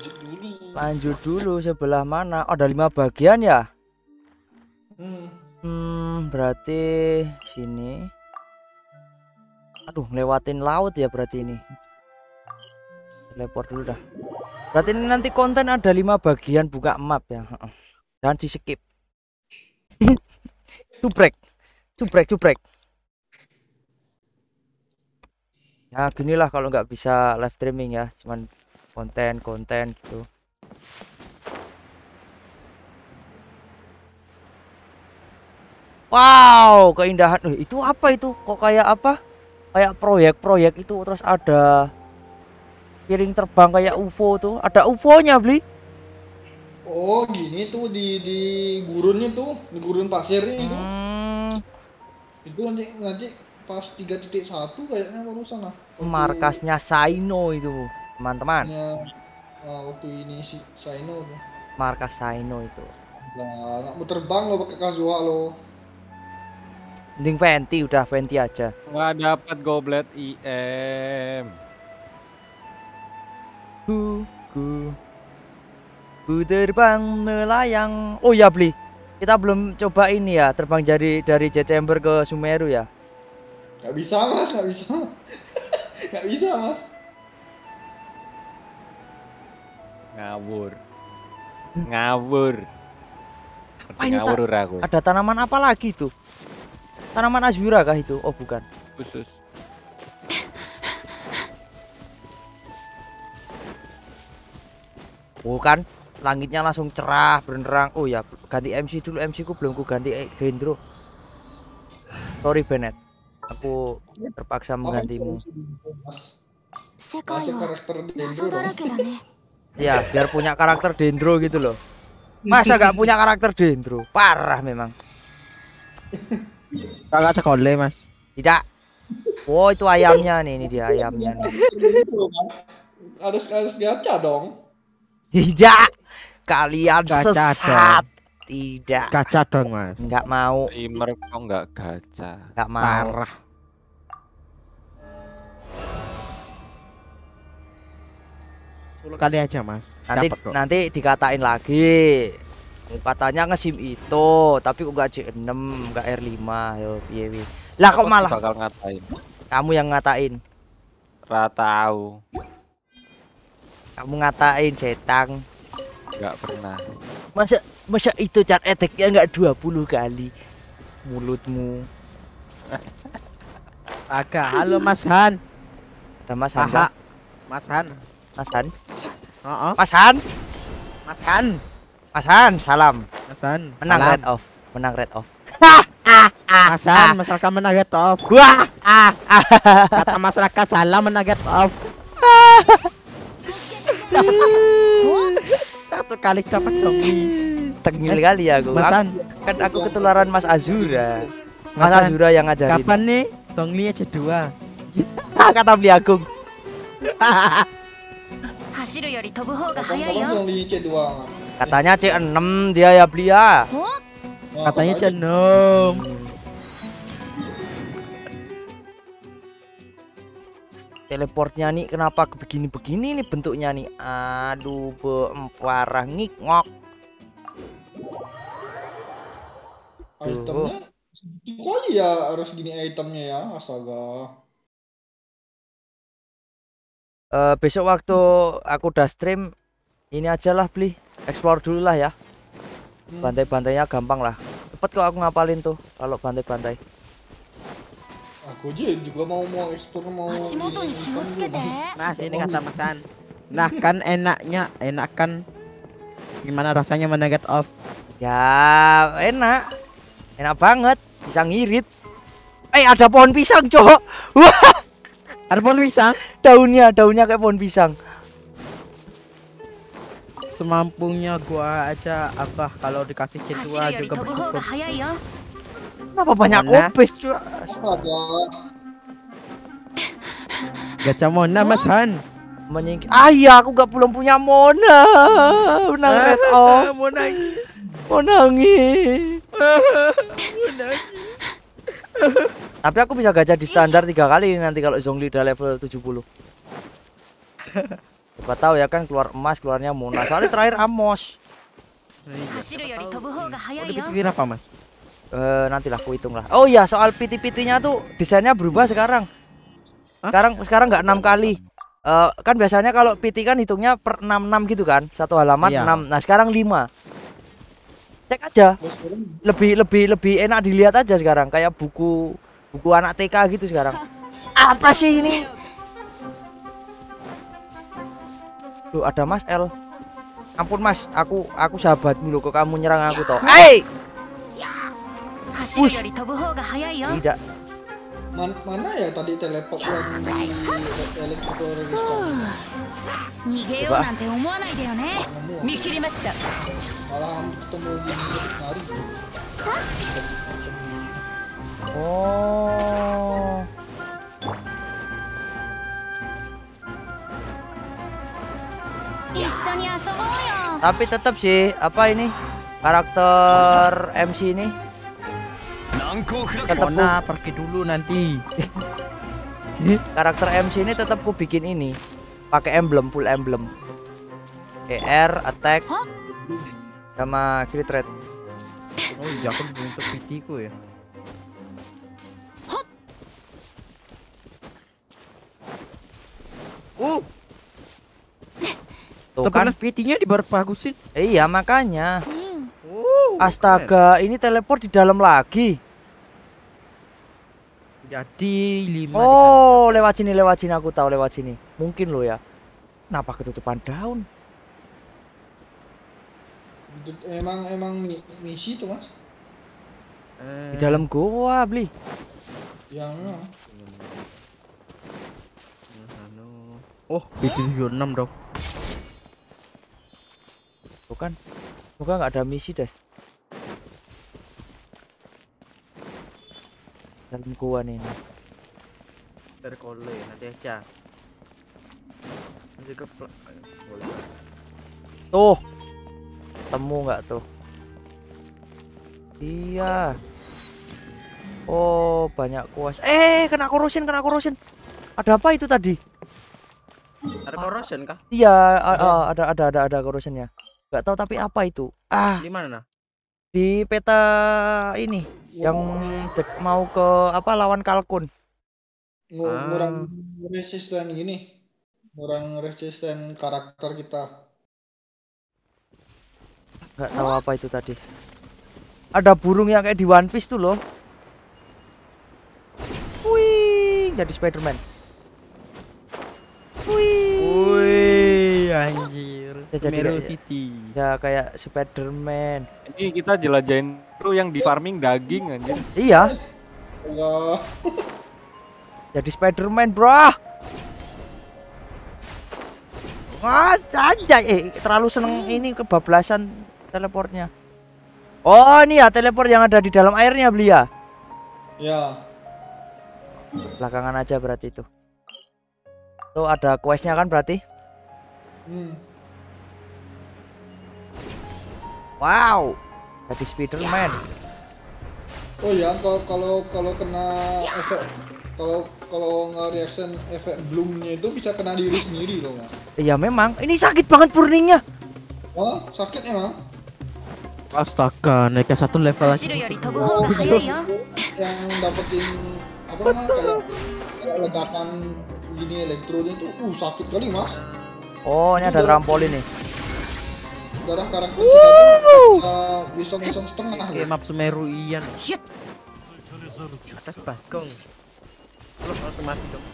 Lanjut dulu. Lanjut dulu sebelah mana? Oh, ada lima bagian ya? Hmm. Hmm, berarti sini. Aduh, lewatin laut ya berarti ini. Teleport dulu dah. Berarti ini nanti konten ada lima bagian buka map ya. Jangan di skip. cuprek, cuprek, cuprek. Ya ginilah kalau nggak bisa live streaming ya, cuman konten-konten gitu. Wow, keindahan. Eh, itu apa itu? Kok kayak apa? Kayak proyek-proyek itu terus ada piring terbang kayak UFO tuh. Ada UFO-nya, Bli. Oh, gini tuh di di gurunnya tuh, di gurun pasirnya itu. Hmm, Itu nanti nanti pas 3.1 kayaknya baru sana. Markasnya Saino itu, teman-teman. Ya, ah, waktu ini si Saino. Markas Saino itu. Nah, nggak mau terbang lo pakai Kazuha lo. Mending Venti udah Venti aja. Nggak dapat goblet IM. Ku ku ku terbang melayang. Oh ya, Bli. Kita belum coba ini ya, terbang dari dari Jet Chamber ke Sumeru ya. Nggak bisa mas, nggak bisa. Nggak bisa mas. Ngawur. Ngawur. Apa ini, ngawur ora aku. Ada tanaman apa lagi tuh? Tanaman Azura kah itu? Oh, bukan. Khusus. Bukan. Langitnya langsung cerah, benerang. Oh ya, ganti MC dulu. MC ku belum ku ganti eh, Dendro. Sorry Bennett. Aku terpaksa menggantimu. Mas, 世 masuk 界は karakter Dendro 謎だら dong. けだね Ya, biar punya karakter Dendro gitu loh. Masa gak punya karakter Dendro? Parah memang. Kakak sekolah mas. Tidak. Oh, itu ayamnya nih, ini dia ayamnya nih. Harus harus gacha dong. Tidak. Kalian Gacha sesat. Tidak. Kaca dong mas. Nggak mau, Timer kok nggak gacha. nggak mau. Parah. Sepuluh kali aja mas. Nanti nanti dikatain lagi. Katanya ngesim itu, tapi kok nggak C6, nggak R5, yo piye wi. Lah kok malah bakal ngatain. kamu yang ngatain. Ra tahu. Kamu ngatain setan. Nggak pernah. Masa masa itu cat eteknya nggak 20 kali. Mulutmu. Agak. Halo mas Han. Ada Mas Han. Mas Han. Mas Han. Mas Han. Mas Han. Mas Han, salam. Mas Han. Menang Salam. red off. Menang red off. Mas Han, masyarakat menagget off. Wah, ah, ah. Kata masyarakat salam menagget off. Satu kali dapat zombie. Tengil kali ya aku. Mas Han, Kan aku ketularan Mas Azura. Mas Azura yang ngajarin. kapan nih Zongli aja dua? Kata beli Agung. Katanya C6 dia ya beli ya. Katanya apa aja? cenom. Teleportnya nih kenapa begini-begini nih bentuknya nih. Aduh, be parah ngik ngok. Itemnya kali ya harus gini itemnya ya, astaga uh, besok waktu aku udah stream ini aja lah beli explore dulu lah ya hmm. bantai-bantainya gampang lah. Cepet kok aku ngapalin tuh kalau bantai-bantai. Aku juga mau mau explore mau nah sini kata pesan nah kan enaknya enak kan gimana rasanya menegat off? Ya enak. Enak banget bisa ngirit. Eh ada pohon pisang cowok. Ada pohon pisang? Daunnya, daunnya kayak pohon pisang. Semampunya gua aja apa kalau dikasih cetua juga bersyukur. Kenapa banyak kopis, cuy? Gacha Mona, Mas Han. Menyingki. Ayah, iya, aku gak belum punya Mona. Menang red ah, oh. Menangis, menangis. nangis. Nangis. Nangis. Tapi aku bisa gajah di standar tiga kali nanti kalau Zhongli udah level 70. Siapa tahu ya kan keluar emas keluarnya Mona. Soalnya terakhir Amos. Udah pikir apa mas? Eh nantilah aku hitung lah. Oh iya soal PT-PT-nya tuh desainnya berubah sekarang. Sekarang sekarang nggak enam kali. Eh, kan biasanya kalau PT kan hitungnya per 66 gitu kan satu halaman iya. 6 nah sekarang 5 cek aja lebih lebih lebih enak dilihat aja sekarang kayak buku buku anak TK gitu sekarang. Apa sih ini? Tuh ada Mas L. Ampun Mas. Aku aku sahabatmu loh kok kamu nyerang aku toh. Hei! Push. tidak. Man, mana ya tadi teleport yang di Oh. Iya. Tapi tetap sih apa ini karakter MC ini. Tetap nah, pergi dulu nanti. Karakter MC ini tetap ku bikin ini pakai emblem full emblem. ER attack sama crit rate. Oh jangan aku belum ya. Uh, Tuh kan? tekan PT-nya dibagusin. Eh, iya makanya. うん Uh, Astaga, ini teleport di dalam lagi. Jadi lima. Oh, lewat sini, lewat sini aku tahu lewat sini. Mungkin lo ya. Kenapa ketutupan daun? Emang emang mi- misi tuh mas Eh, Di dalam goa, beli. yang. Oh, PT 76 dong. Bukan. Semoga nggak ada misi deh. Dalam gua nih. Dari nanti aja. Nanti ke pla- boleh. Tuh. Temu nggak tuh? Iya. Oh, banyak kuas. Eh, kena korosin, kena korosin. Ada apa itu tadi? Corrosion kah? Iya, a- ada ada ada ada korosinnya. Nggak tahu tapi apa itu? Ah, Di mana nah? di peta ini yang dek- mau ke apa lawan kalkun. Ah. ngurang resisten gini ngurang resisten karakter kita Nggak tahu apa itu tadi. Ada burung yang kayak di One Piece tuh loh. Wih, jadi Spiderman. Wih. Wih, anjir. Ya, jadi Semeru City. Ya kayak Spiderman. Ini kita jelajahin kru yang di farming daging anjir. Iya, Allah jadi Spiderman, bro. Wah, aja eh terlalu seneng ini kebablasan teleportnya. Oh, ini ya teleport yang ada di dalam airnya beli ya. ya Belakangan aja berarti itu. Tuh ada questnya kan berarti? Hmm. Wow, jadi Spiderman. Oh ya, kalau kalau kalau kena efek kalau kalau nggak reaction efek bloomnya itu bisa kena diri sendiri loh mas. Iya memang, ini sakit banget burningnya. Oh, sakit ya, emang. Astaga, naiknya satu level lagi. Oh, iya. yang dapetin apa namanya kayak, kayak ledakan gini elektronya itu uh sakit kali mas. Oh, ini ada trampolin nih. darah karakter kita tuh uh, bisa bisa setengah loh. map Semeru Ian. Hyut. Ada bagong. Lu langsung mati dong.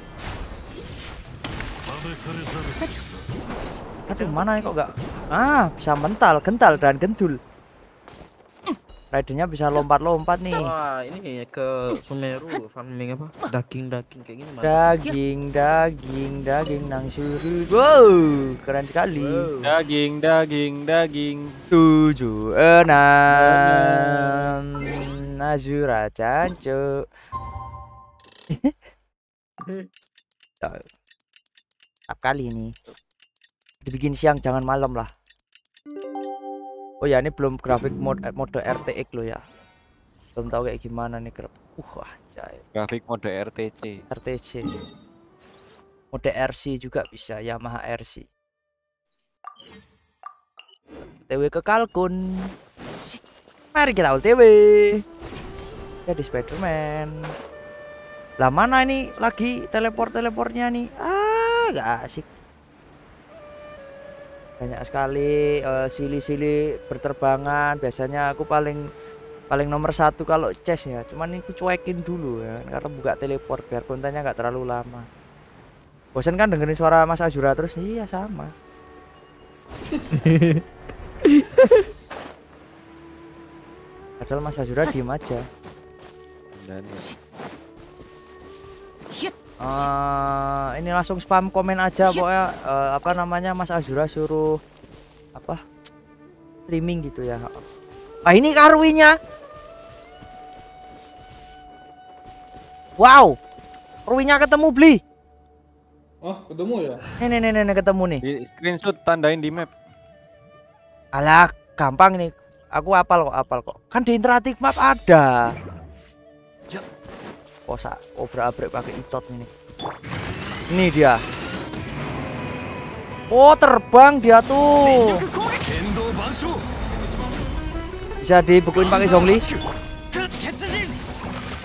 Aduh, mana nih kok enggak? Ah, bisa mental, gental dan gendul. Ridernya bisa lompat-lompat nih. Wah, ini ke Sumeru farming apa? Daging-daging kayak gini. Daging, daging, daging nang surut. Wow, keren sekali. Wow. Daging, daging, daging. Tujuh enam Nazura cancu. Tap kali ini. Dibikin siang jangan malam lah. Oh ya ini belum grafik mode mode RTX lo ya. Belum tahu kayak gimana nih graf. Uh. Grafik mode RTC. RTC. Mode RC juga bisa Yamaha RC. TW ke Kalkun. Mari kita OTW. Jadi Spiderman. Lah mana ini lagi teleport-teleportnya nih? Ah, gak asik. Banyak sekali eh, sili-sili berterbangan. Biasanya aku paling paling nomor satu kalau chess ya. Cuman ini aku cuekin dulu ya, karena buka teleport biar kontennya nggak terlalu lama. Bosan kan dengerin suara Mas Azura terus? Iya sama. Padahal Mas Azura diem aja. Dan Eh, ini langsung spam komen aja pokoknya eh, apa namanya Mas Azura suruh apa streaming gitu ya. Ah ini karwinya. Wow. Ruinya ketemu beli. Oh, ketemu ya? Nih nih nih nih, nih, ketemu nih. di screenshot tandain di map. Alah, gampang nih. Aku apal kok, apal kok. Kan di interaktif map ada. Kok sak obrak-abrik pakai itot ini. Ini dia. Oh, terbang dia tuh. Bisa dibukuin pakai zongli.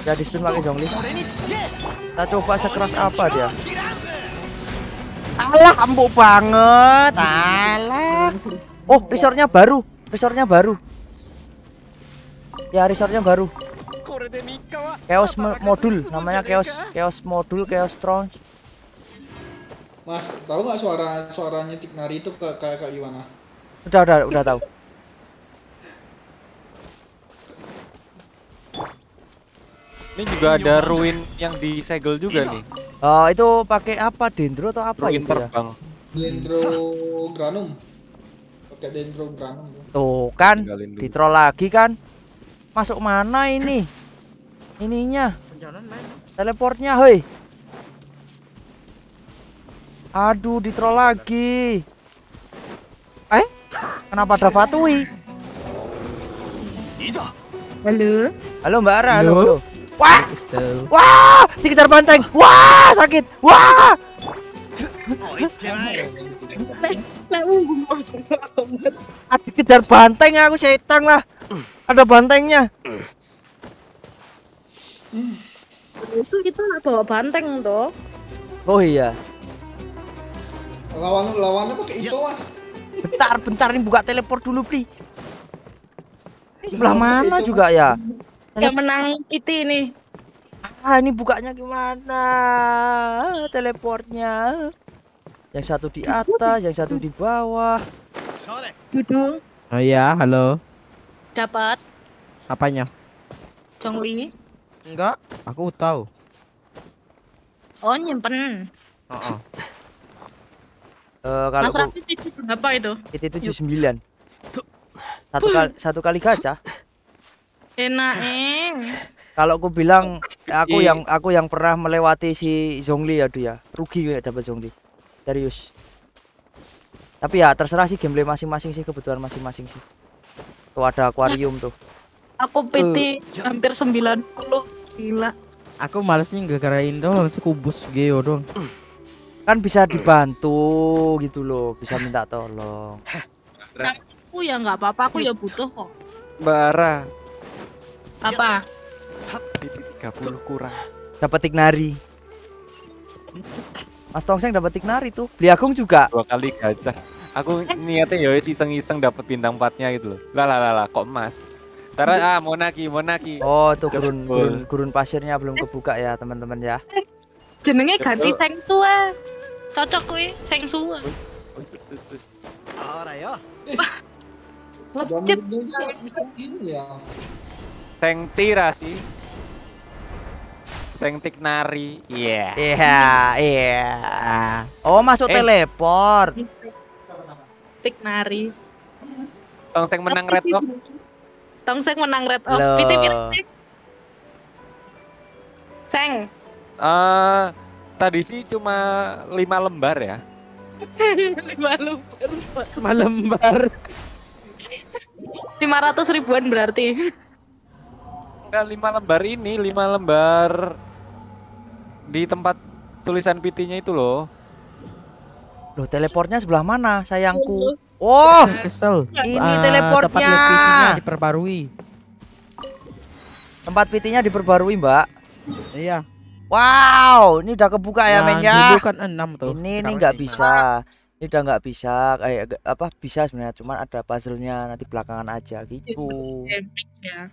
Bisa di stun pakai zongli. Kita coba sekeras apa dia. Alah, empuk banget. Alah. Oh, resortnya baru. Resortnya baru. Ya, resortnya baru. Chaos mo- modul, namanya Chaos Chaos modul Chaos Strong. Mas, tahu nggak suara suaranya Tiknari itu kayak kayak kayak gimana? Udah, udah, udah tahu. Ini juga ada ruin yang disegel juga nih. Oh, itu pakai apa? Dendro atau apa Ruin itu ya? terbang. Dendrogranum. Pakai dendrogranum. Tuh kan, Tinggalin dulu. di troll lagi kan. Masuk mana ini? Ininya, teleportnya, hoi. Aduh, di troll lagi. Eh? Kenapa ada Fatui? Halo. Halo Mbak Ara, halo. Halo. Wah, wah, dikejar banteng. Wah, sakit. Wah. Ah, dikejar banteng aku setan lah. Ada bantengnya. Itu kita nggak bawa banteng toh Oh iya. Lawan lawannya pakai itu mas. Bentar, bentar ini buka teleport dulu, Pri. Ini sebelah mana juga ya? yang menang Kitty ini Ah, ini bukanya gimana? Teleportnya. Yang satu di atas, yang satu di bawah. Dudung Oh iya, halo. dapat Apanya? Jongli Enggak, aku tahu. oh nyimpen Heeh. Eh, kalau Mas aku Raffi itu berapa itu itu 79. Satu kali satu kali gacha. enak eh Kalau aku bilang aku Tapi- yang aku yang pernah melewati si Zhongli ya dia. Rugi ya dapat Zhongli. Serius. Tapi ya terserah sih gameplay masing-masing sih kebutuhan masing-masing sih. Tuh ada akuarium tuh. Aku PT hampir 90 gila Aku malesnya gara-gara doang sekubus geo doang. Kan bisa dibantu gitu loh, bisa minta tolong. aku ya nggak apa-apa aku ya butuh kok Bara. apa Titik 30 kurang. Dapat Tignari. Mas Tongseng dapat Tignari tuh. Beli Agung juga. Dua kali gajah. Aku niatnya ya wis iseng-iseng dapat bintang 4-nya gitu loh. Lah lah lah lah kok emas. Tara ah monaki monaki. Oh, tuh gurun gurun, gurun pasirnya belum kebuka ya, teman-teman ya. jenenge ganti Betul. Sengsu eh. cocok kuwi Sengsu Wis, wis, wis, wis. ngecit Jamurnya juga bisa gini ya. Seng tira sih. Seng tiknari. Iya. Iya, iya. Oh, masuk Eh. teleport. tik nari Tong seng menang red off. Tongseng menang red off Loh. PT Seng Eh tadi sih cuma lima lembar ya. lima lembar Malembar. lima ratus ribuan berarti Enggak lima lembar ini, lima lembar di tempat tulisan PT-nya itu loh. Loh, teleportnya sebelah mana, sayangku? Oh, Kesel. ini Ah, teleportnya. Tempat diperbarui. Tempat PT-nya diperbarui, Mbak. Iya. Wow, ini udah kebuka ya, men ya. Dulu kan 6 tuh. Ini ini nggak bisa. Ini udah nggak bisa kayak apa bisa sebenarnya cuman ada puzzle-nya nanti belakangan aja gitu. Epic ya.